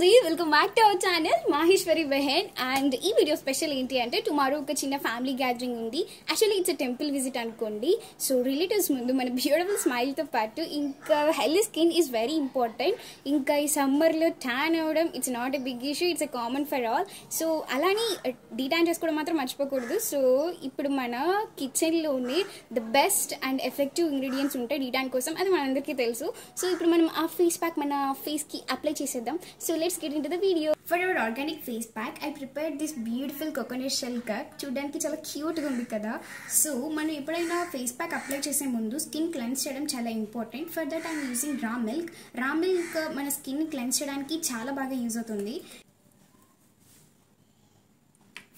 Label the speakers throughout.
Speaker 1: ఉంది. Welcome back to our channel Maheshwari Behen and ఈ video special ఏంటి అంటే టుమారో ఒక చిన్న ఫ్యామిలీ గ్యాదరింగ్ ఉంది. యాక్చువల్లీ ఇట్స్ టెంపుల్ విజిట్ అనుకోండి. సో రిలేటివ్స్ ముందు మన బ్యూటిఫుల్ స్మైల్తో పాటు ఇంకా healthy skin is very important ఇంకా ఈ సమ్మర్లో ట్యాన్ అవ్వడం it's not a big issue it's a common for all so అలానే uh, డీటాన్ చేసుకోవడం మాత్రం మర్చిపోకూడదు. సో ఇప్పుడు మన కిచెన్లోనే the best and effective ingredients ఉంటాయి డీటాన్ కోసం అది మనందరికీ తెలుసు. సో ఇప్పుడు మనం ఆ ఫేస్ ప్యాక్ మన ఫేస్కి అప్లై చేసేద్దాం. So let let's get into the video for our organic face pack I prepare this beautiful coconut shell cup చూడడానికి చాలా క్యూట్గా ఉంది కదా. సో మనం ఎప్పుడైనా ఫేస్ ప్యాక్ అప్లై చేసే ముందు స్కిన్ క్లెన్స్ చేయడం చాలా important for that I'm using raw milk raw milk మన స్కిన్ క్లెన్స్ చేయడానికి చాలా బాగా యూజ్ అవుతుంది.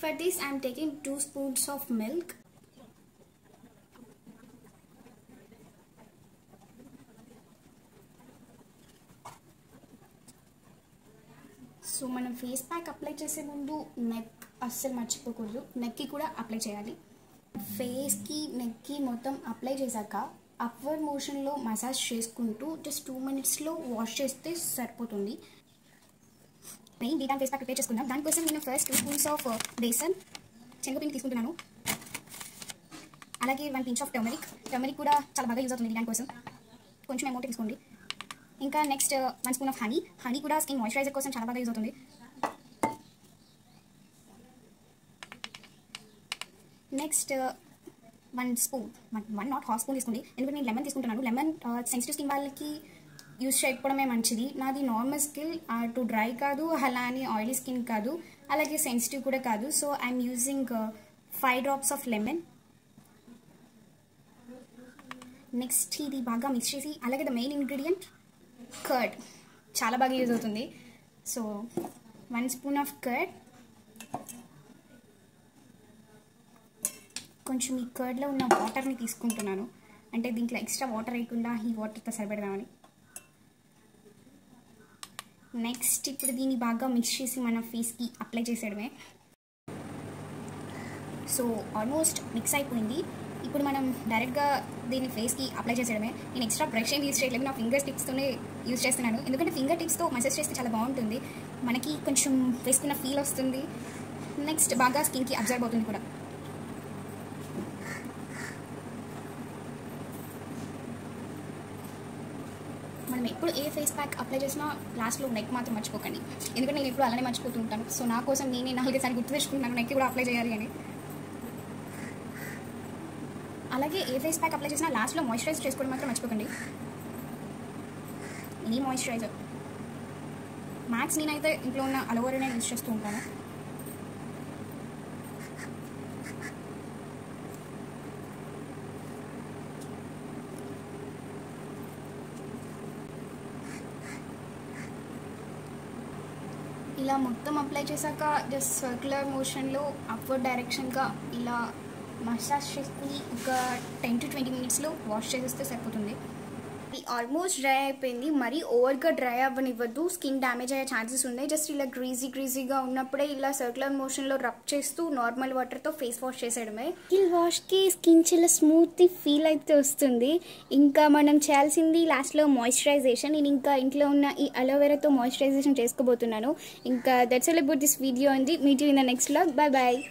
Speaker 1: For this I'm taking two spoons of milk so మనం ఫేస్ ప్యాక్ అప్లై చేసే ముందు నెక్ అస్సలు మర్చిపోకూడదు. నెక్కి కూడా అప్లై చేయాలి. ఫేస్కి నెక్కి మొత్తం అప్లై చేశాక అప్వర్డ్ మోషన్లో మసాజ్ చేసుకుంటూ జస్ట్ టూ మినిట్స్లో వాష్ చేస్తే సరిపోతుంది. Main detan face pack prepare చేసుకుందాం. దానికోసం నేను first two spoons of besan శనగపిండి తీసుకుంటున్నాను. అలాగే one pinch of turmeric turmeric కూడా చాలా బాగా యూజ్ అవుతుంది దానికోసం కొంచెం అమౌంట్ తీసుకోండి. ఇంకా next one spoon of honey honey కూడా స్కిన్ మాయిశ్చరైజర్ కోసం చాలా బాగా యూజ్ అవుతుంది. Next one spoon one not half spoon తీసుకోండి. ఎందుకంటే నేను లెమన్ తీసుకుంటున్నాను. లెమన్ సెన్సిటివ్ స్కిన్ వాళ్ళకి యూస్ చేయకపోవడమే మంచిది. నాది నార్మల్ స్కిన్ టు డ్రై కాదు అలా అని ఆయిలీ స్కిన్ కాదు అలాగే సెన్సిటివ్ కూడా కాదు. So I'm using five drops of lemon next ఇది బాగా మిక్స్ చేసి అలాగే ద మెయిన్ ఇంగ్రీడియంట్ కర్డ్. చాలా బాగా యూజ్ అవుతుంది. So one spoon of curd. కొంచెం ఈ కర్డ్లో ఉన్న వాటర్ని తీసుకుంటున్నాను. అంటే దీంట్లో ఎక్స్ట్రా వాటర్ వేయకుండా ఈ వాటర్తో సరిపెడదామని. నెక్స్ట్ ఇప్పుడు దీన్ని బాగా మిక్స్ చేసి మన ఫేస్కి అప్లై చేసేయడమే. సో ఆల్మోస్ట్ మిక్స్ అయిపోయింది. ఇప్పుడు మనం డైరెక్ట్గా దీన్ని ఫేస్కి అప్లై చేసేయడమే. నేను ఎక్స్ట్రా బ్రష్ ఏం యూజ్ చేయట్లేదు. నా ఫింగర్ టిప్స్తోనే యూజ్ చేస్తున్నాను. ఎందుకంటే ఫింగర్ టిప్స్తో మసాజ్ చేస్తే చాలా బాగుంటుంది. మనకి కొంచెం వేసుకున్న ఫీల్ వస్తుంది. నెక్స్ట్ బాగా స్కిన్కి అబ్జర్వ్ అవుతుంది కూడా. మనం ఎప్పుడు ఏ ఫేస్ ప్యాక్ అప్లై చేసినా లాస్ట్లో నెక్ మాత్రం మర్చిపోకండి. ఎందుకంటే నేను ఎప్పుడు అలానే మర్చిపోతుంటాను సో నా కోసం నేనే నాలుగేసారి గుర్తు తెచ్చుకుంటున్నాను నెక్ కూడా అప్లై చేయాలి అని. అలాగే ఏ ఫేస్ ప్యాక్ అప్లై చేసినా లాస్ట్లో మాయిశ్చరైజ్ చేసుకోవడం మాత్రం మర్చిపోకండి. ఎనీ మాయిశ్చరైజర్ మ్యాక్స్ నేనైతే ఇంట్లో ఉన్న అలోవెరానే యూజ్ చేస్తూ ఉంటాను. ఇలా మొత్తం అప్లై చేశాక జస్ట్ సర్క్యులర్ మోషన్లో అప్వర్డ్ డైరెక్షన్గా ఇలా మసాజ్ చేసి ఒక టెన్ టు ట్వంటీ మినిట్స్లో వాష్ చేసేస్తే సరిపోతుంది. ఇది ఆల్మోస్ట్ డ్రై అయిపోయింది. మరీ ఓవర్గా డ్రై అవ్వనివ్వద్దు. స్కిన్ డ్యామేజ్ అయ్యే ఛాన్సెస్ ఉన్నాయి. జస్ట్ ఇలా గ్రీజీ గ్రీజీగా ఉన్నప్పుడే ఇలా సర్క్యులర్ మోషన్లో రబ్ చేస్తూ నార్మల్ వాటర్తో ఫేస్ వాష్ చేసేయడమే. స్కిన్ వాష్కి స్కిన్ చాలా స్మూత్ ఫీల్ అయితే వస్తుంది. ఇంకా మనం చేయాల్సింది లాస్ట్లో మాయిశ్చరైజేషన్ నేను ఇంకా ఇంట్లో ఉన్న ఈ అలోవెరాతో మాయిశ్చరైజేషన్ చేసుకోబోతున్నాను. ఇంకా that's all about this video అండి. Meet in the next log bye bye